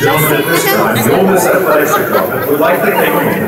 Gentlemen, at this time, the old is. We'd like to thank you.